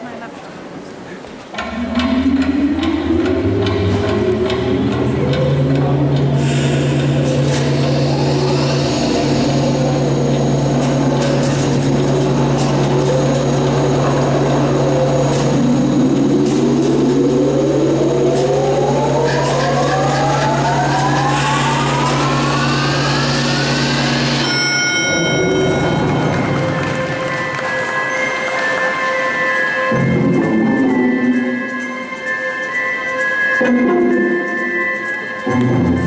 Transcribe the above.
つながっ Thank you.